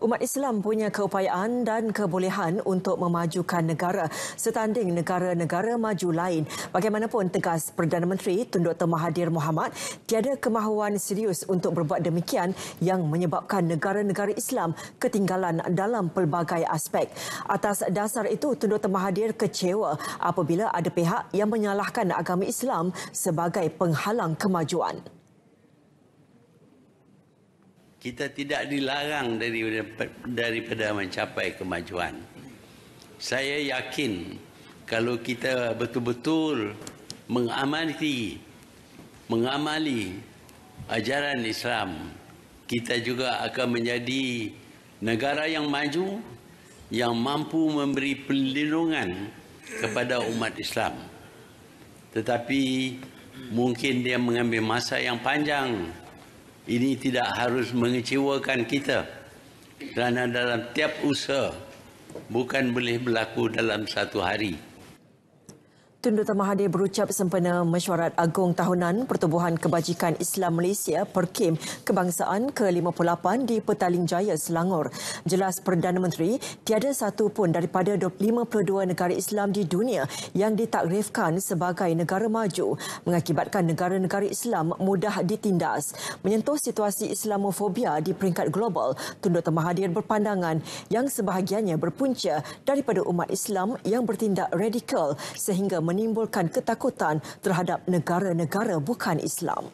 Umat Islam punya keupayaan dan kebolehan untuk memajukan negara setanding negara-negara maju lain. Bagaimanapun tegas Perdana Menteri Tun Dr. Mahathir Mohamad, tiada kemahuan serius untuk berbuat demikian yang menyebabkan negara-negara Islam ketinggalan dalam pelbagai aspek. Atas dasar itu, Tun Dr. Mahathir kecewa apabila ada pihak yang menyalahkan agama Islam sebagai penghalang kemajuan kita tidak dilarang daripada, daripada mencapai kemajuan. Saya yakin kalau kita betul-betul mengamati mengamali ajaran Islam, kita juga akan menjadi negara yang maju yang mampu memberi perlindungan kepada umat Islam. Tetapi mungkin dia mengambil masa yang panjang ini tidak harus mengecewakan kita kerana dalam tiap usaha bukan boleh berlaku dalam satu hari. Tun Dr. Mahathir berucap sempena mesyuarat agung tahunan Pertubuhan Kebajikan Islam Malaysia Perkim Kebangsaan ke-58 di Petaling Jaya, Selangor. Jelas Perdana Menteri, tiada satu pun daripada 52 negara Islam di dunia yang ditakrifkan sebagai negara maju mengakibatkan negara-negara Islam mudah ditindas. Menyentuh situasi Islamofobia di peringkat global, Tun Dr. Mahathir berpandangan yang sebahagiannya berpunca daripada umat Islam yang bertindak radikal sehingga menimbulkan ketakutan terhadap negara-negara bukan Islam.